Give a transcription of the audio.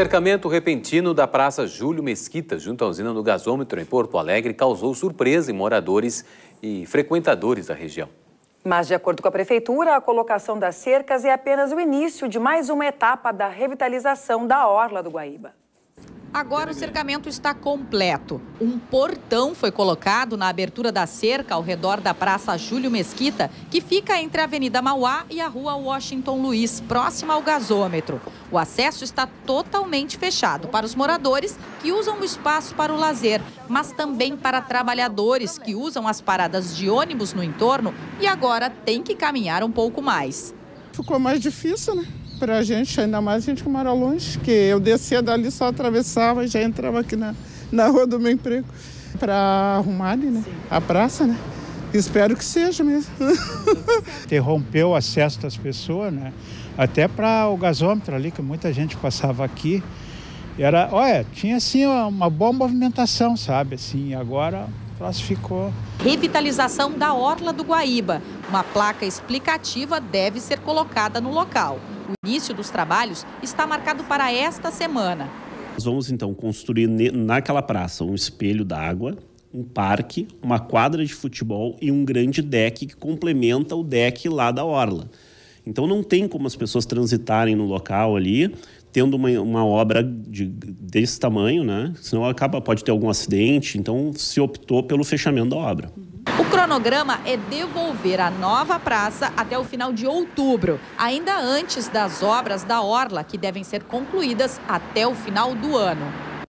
cercamento repentino da Praça Júlio Mesquita, junto à usina do gasômetro em Porto Alegre, causou surpresa em moradores e frequentadores da região. Mas, de acordo com a Prefeitura, a colocação das cercas é apenas o início de mais uma etapa da revitalização da Orla do Guaíba. Agora o cercamento está completo. Um portão foi colocado na abertura da cerca ao redor da Praça Júlio Mesquita, que fica entre a Avenida Mauá e a Rua Washington Luiz, próxima ao gasômetro. O acesso está totalmente fechado para os moradores que usam o espaço para o lazer, mas também para trabalhadores que usam as paradas de ônibus no entorno e agora têm que caminhar um pouco mais. Ficou mais difícil, né? Para a gente, ainda mais a gente que mora longe, que eu descia dali, só atravessava e já entrava aqui na, na rua do meu emprego para arrumar ali, né? A praça, né? Espero que seja mesmo. Interrompeu o acesso das pessoas, né? Até para o gasômetro ali, que muita gente passava aqui. Era, olha, tinha assim uma boa movimentação, sabe? Assim, agora classificou. Revitalização da Orla do Guaíba. Uma placa explicativa deve ser colocada no local. O início dos trabalhos está marcado para esta semana. Nós vamos então construir naquela praça um espelho d'água, um parque, uma quadra de futebol e um grande deck que complementa o deck lá da orla. Então não tem como as pessoas transitarem no local ali tendo uma, uma obra de, desse tamanho, né? Senão acaba pode ter algum acidente. Então se optou pelo fechamento da obra. O cronograma é devolver a nova praça até o final de outubro, ainda antes das obras da orla, que devem ser concluídas até o final do ano.